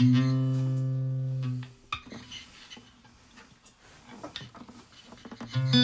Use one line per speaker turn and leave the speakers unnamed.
Mm-hmm.